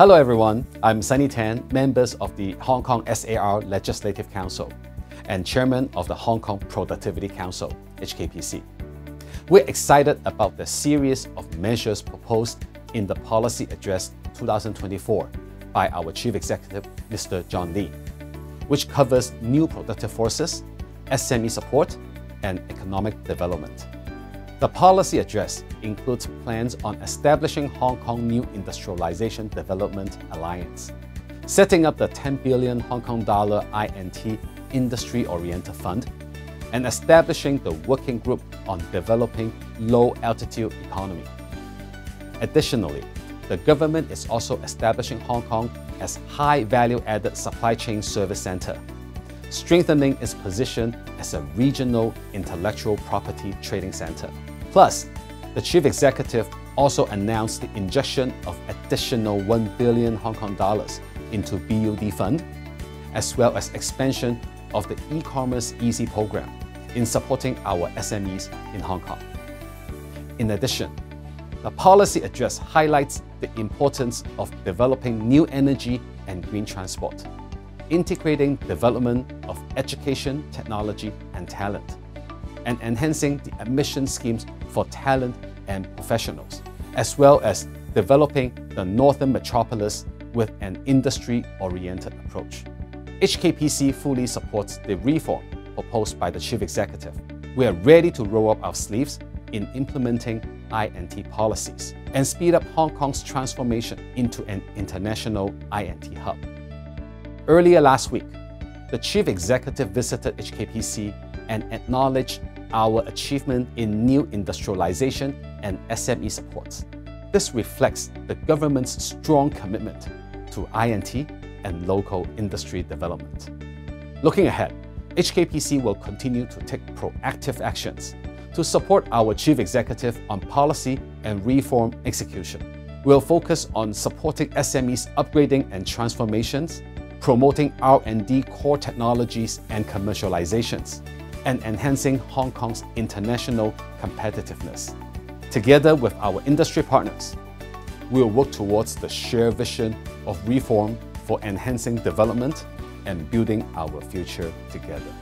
Hello everyone, I'm Sunny Tan, members of the Hong Kong SAR Legislative Council and chairman of the Hong Kong Productivity Council, HKPC. We're excited about the series of measures proposed in the Policy Address 2024 by our Chief Executive, Mr. John Lee, which covers new productive forces, SME support, and economic development. The policy address includes plans on establishing Hong Kong New Industrialization Development Alliance, setting up the 10 billion Hong Kong dollar I&T industry-oriented fund, and establishing the working group on developing low-altitude economy. Additionally, the government is also establishing Hong Kong as high value-added supply chain service center, strengthening its position as a regional intellectual property trading center. Plus, the chief executive also announced the injection of additional 1 billion Hong Kong dollars into BUD fund, as well as expansion of the e-commerce easy program in supporting our SMEs in Hong Kong. In addition, the policy address highlights the importance of developing new energy and green transport, integrating development of education, technology, and talent, and enhancing the admission schemes for talent and professionals, as well as developing the Northern Metropolis with an industry-oriented approach. HKPC fully supports the reform proposed by the Chief Executive. We are ready to roll up our sleeves in implementing I&T policies and speed up Hong Kong's transformation into an international I&T hub. Earlier last week, the Chief Executive visited HKPC and acknowledge our achievement in new industrialization and SME supports. This reflects the government's strong commitment to I&T and local industry development. Looking ahead, HKPC will continue to take proactive actions to support our Chief Executive on policy and reform execution. We'll focus on supporting SMEs upgrading and transformations, promoting R&D core technologies and commercializations, and enhancing Hong Kong's international competitiveness. Together with our industry partners, we will work towards the shared vision of reform for enhancing development and building our future together.